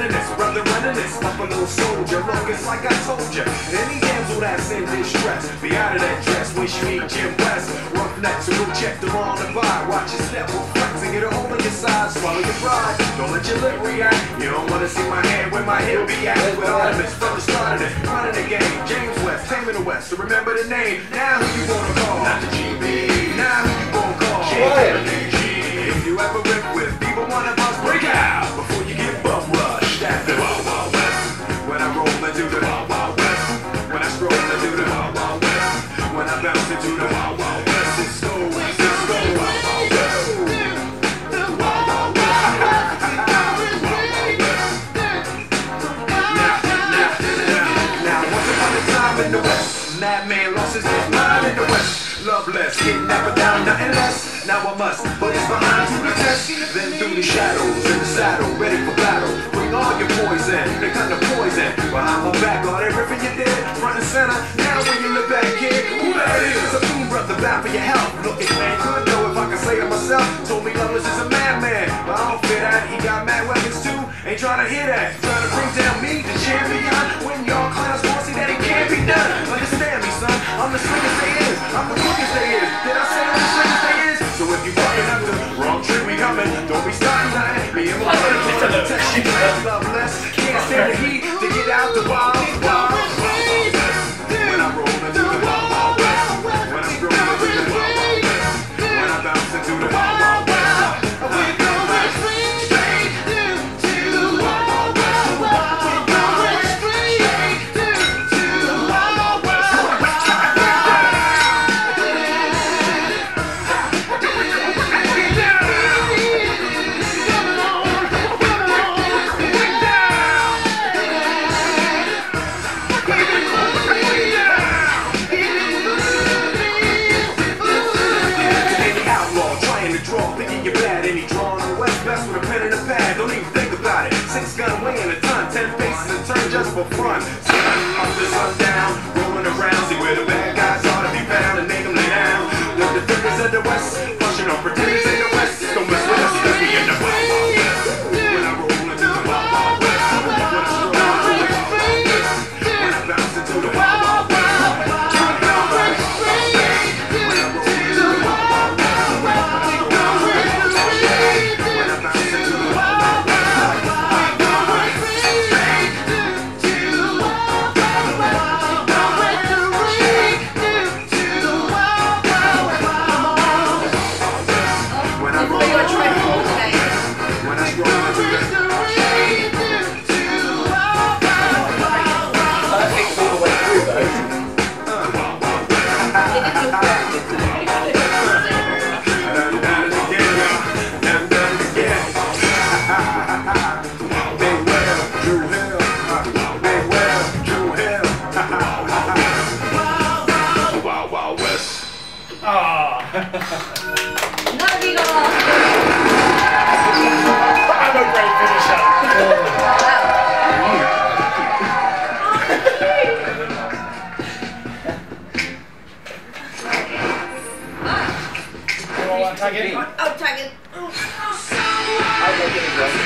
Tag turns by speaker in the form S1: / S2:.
S1: running this, brother running this, up a little soldier, looking like I told you. Any damsel that's in distress, be out of that dress when she meet Jim West. Rough next, so go check them all the bar, watch your step, we'll flex and get a hold of your size, swallow your pride, don't let your lip react. You don't wanna see my hand where my hip be at, with all brother this, from the start of this, the game. James West, taming the West, so remember the name. Now who you wanna call? Not the GB. Now who you gonna call? Quiet. Madman lost his mind in the West. Loveless, kidnapper down, nothing less. Now I must put his behind to the test. Then through the shadows in the saddle, ready for battle. Bring all your poison, the kind of poison. Behind my back, all that ripping you did, front and center. Now when you look back, kid, who that is? A boom brother, bad for your health. Looking man, good though if I can say it myself. Told me Loveless is a madman, but I don't fit that. He got mad weapons too. Ain't trying to hear that. Trying to bring down me, the champion. To protect you. Loveless, can't stand the heat to get out the wild, ten faces and turn just for fun. Sun up to sundown, rolling around, see where the bad guys ought to be found and make them lay down. Let the thickers of the west, pushing on pretenders I roll when I stroll into the
S2: Perfect
S3: You want to tag it?
S4: Oh, tag it.